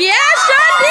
Yeah, sure